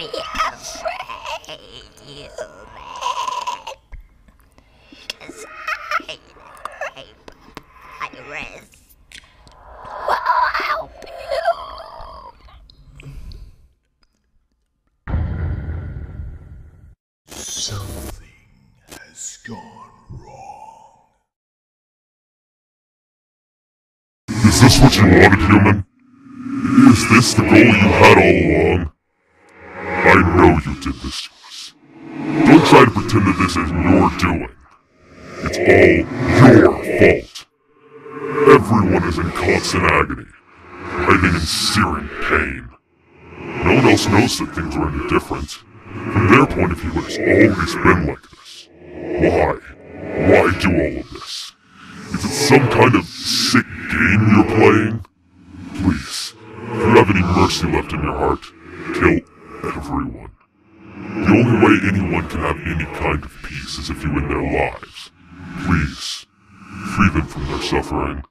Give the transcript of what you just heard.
be afraid, human. Cause I'm a great Papyrus. Is this what you wanted, human? Is this the goal you had all along? I know you did this to us. Don't try to pretend that this is your doing. It's all your fault. Everyone is in constant agony, hiding in searing pain. No one else knows that things are any different. From their point of view, it has always been like this. Why? Why do all of this? Is it some kind of sick game you're playing? Please, if you have any mercy left in your heart, kill everyone. The only way anyone can have any kind of peace is if you end their lives. Please, free them from their suffering.